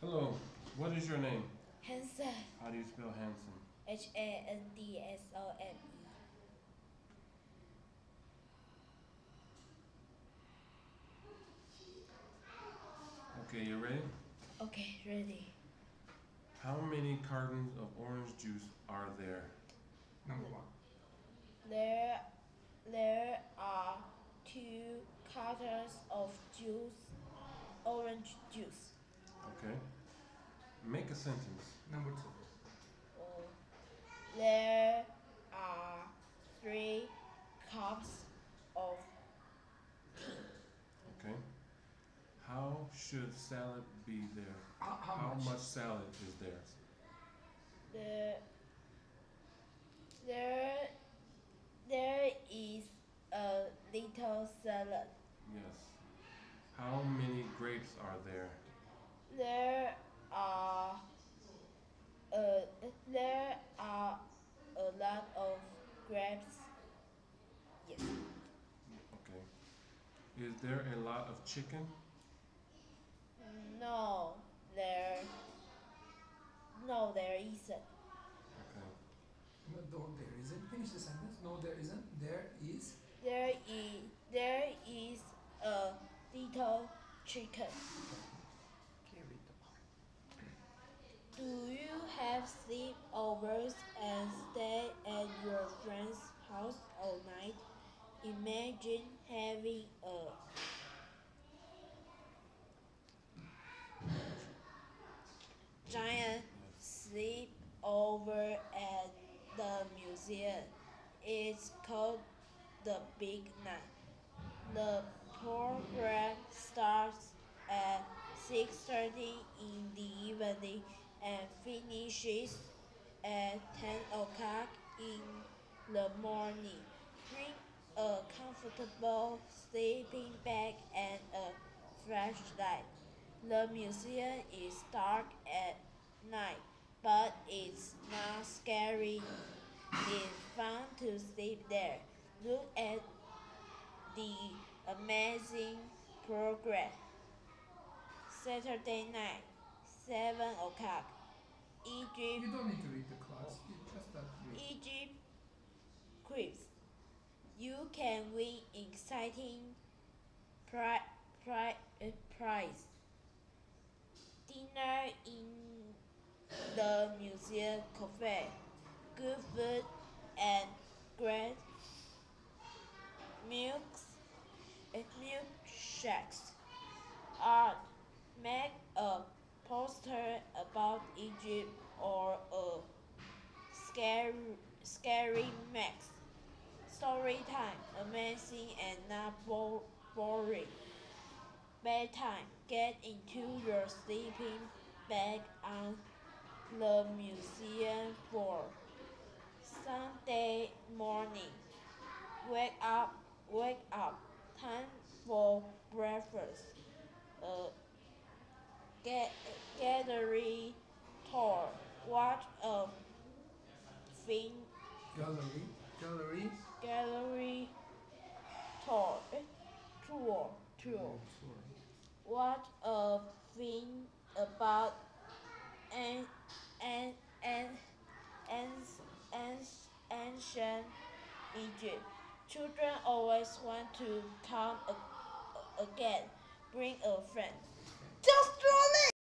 Hello, what is your name? Handsome. How do you spell Handsome? H A N D S O N E. Okay, you ready? Okay, ready. How many cartons of orange juice are there? Number one. There, there are two cartons of juice, orange juice. Okay. Make a sentence. Number two. Oh, there are three cups of tea. Okay. How should salad be there? How, how, How much? much salad is there? There, there, there is a little salad. Yes. How many grapes are there? There are uh, there are a lot of grapes. Yes. Okay. Is there a lot of chicken? No, there. No, there isn't. Okay. No, no, there isn't. Finish the sentence. No, there isn't. There is. There is there is a little chicken. Okay, read the part. Do you have sleepovers and stay at your friend's house all night? Imagine having a giant sleepover at the museum. It's called the Big Night. The program starts at 6:30 in the evening and finishes at 10 o'clock in the morning. Bring a comfortable sleeping bag and a flashlight. The museum is dark at night, but it's not scary. It's fun to sleep there. Look at the amazing program. Saturday night, 7 o'clock. Egypt, You don't need to read the class. You just have to read. Egypt quiz. You can win exciting pri- pri- uh, prize. Dinner in the museum cafe. Good food and great milks, uh, milkshakes. Art. Make a poster about Egypt or a scary, scary max. Story time, amazing and not bo- boring. Bedtime, get into your sleeping bag on the museum floor. Sunday morning, wake up, wake up, time for breakfast. Uh, gallery tour, What a thing! Gallery. Gallery. gallery tour, eh, tour, tour. What a thing about an, an, an, an, an, ancient Egypt. Children always want to come again. Bring a friend just draw